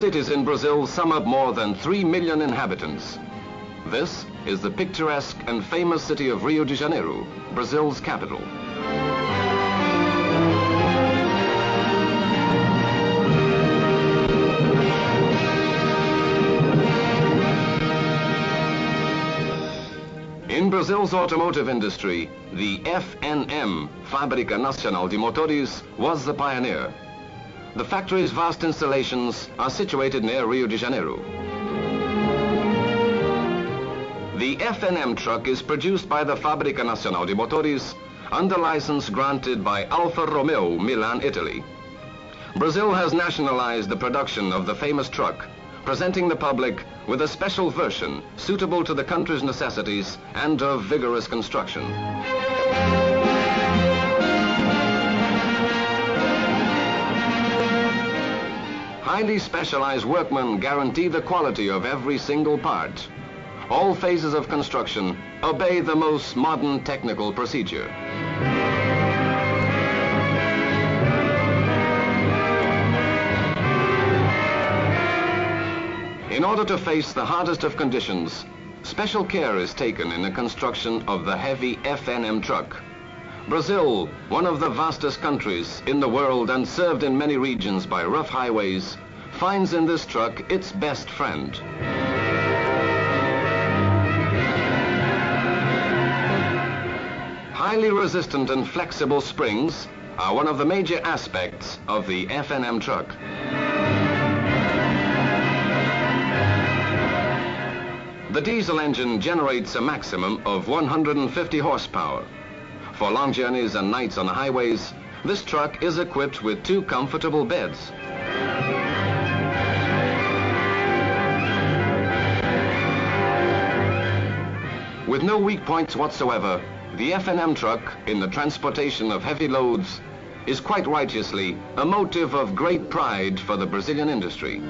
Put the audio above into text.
cities in Brazil sum up more than 3 million inhabitants. This is the picturesque and famous city of Rio de Janeiro, Brazil's capital. In Brazil's automotive industry, the FNM, Fábrica Nacional de Motores, was the pioneer. The factory's vast installations are situated near Rio de Janeiro. The FNM truck is produced by the Fábrica Nacional de Motores under license granted by Alfa Romeo, Milan, Italy. Brazil has nationalized the production of the famous truck, presenting the public with a special version suitable to the country's necessities and of vigorous construction. Highly specialized workmen guarantee the quality of every single part. All phases of construction obey the most modern technical procedure. In order to face the hardest of conditions, special care is taken in the construction of the heavy FNM truck. Brazil, one of the vastest countries in the world and served in many regions by rough highways, finds in this truck its best friend. Highly resistant and flexible springs are one of the major aspects of the FNM truck. The diesel engine generates a maximum of 150 horsepower. For long journeys and nights on the highways, this truck is equipped with two comfortable beds. With no weak points whatsoever, the FNM truck, in the transportation of heavy loads, is quite righteously a motive of great pride for the Brazilian industry.